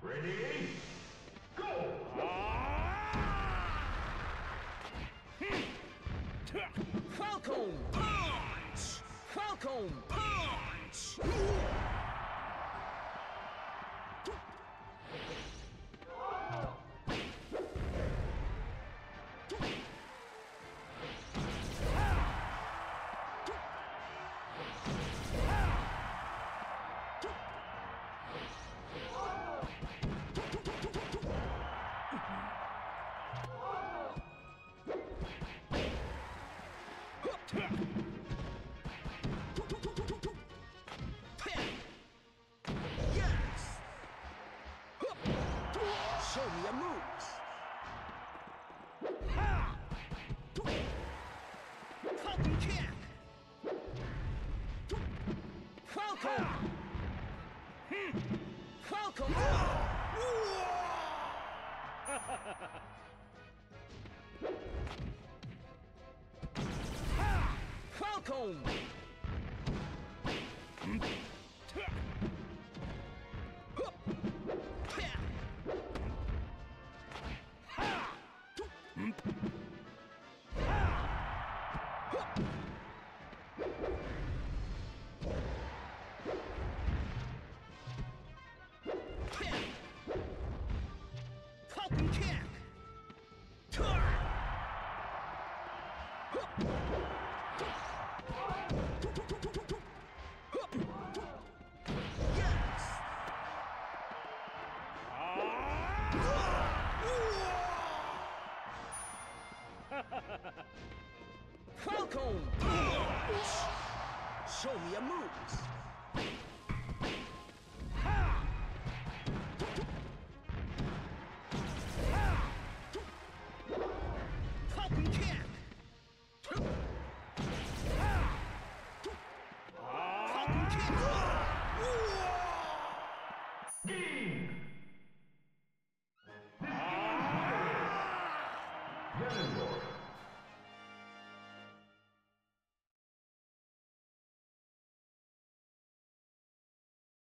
Ready? Go! Ah! Falcon Punch! Falcon Punch! Show me your moves. Kick. Falcon. Hmm. Falcon. Falcon. Falcon Yes. Falcon. Show me your moves. Ganondorf.